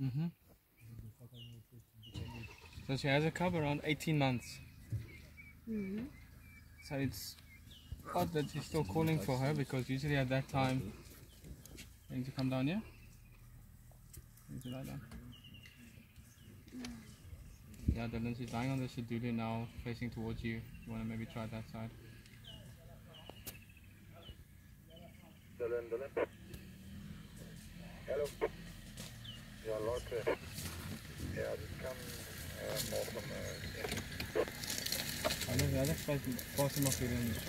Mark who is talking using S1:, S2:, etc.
S1: Mm-hmm. So she has a cub around 18 months.
S2: Mhm.
S1: So it's odd that she's still calling for her because usually at that time, you need to come down here. You need to lie down. Yeah, Dylan, she's lying on the shedulu now, facing towards you. You want to maybe try that side.
S3: Dylan, Dylan. Hello. Ja, Leute. Ja, das kann äh, morgen. Äh,
S1: Alle, ja, das. Brauchst du noch wieder nicht.